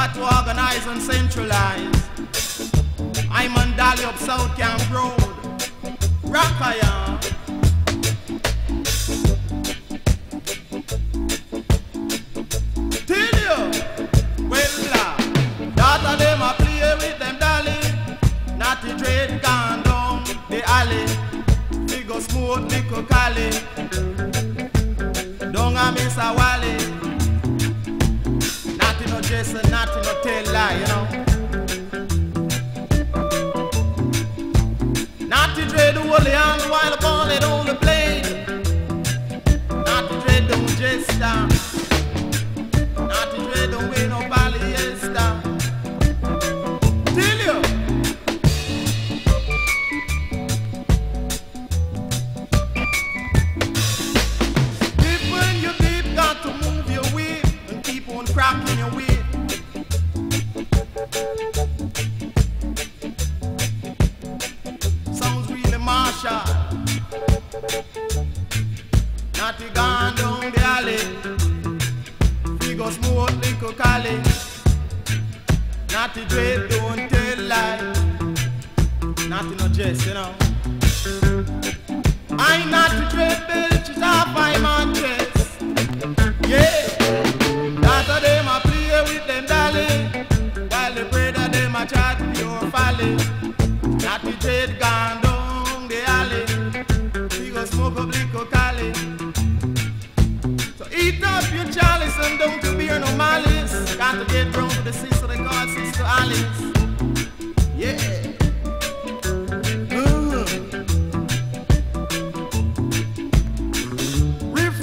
got to organize and centralize. I'm on Dolly up South Camp Road, Rockaya. Tell you, well, uh, daughter them a play with them dolly, the dread gone down the alley. Go smoke liquor cali. Don't a miss a wally. No Jason, nothing no tell lie, you know. Not to dread the woolly hand while upon it on Not the gone down the alley. We go liquor cali. Not the dread, don't tell lie. Nothing no jest, you know. I not dread bitches off my man chest. Yeah, that's how them a play with them dolly. While the brother them a chat pure folly. Your chalice and don't you bear no malice. Got to get drunk with the sister they call Sister Alice. Yeah. Uh-huh. Riff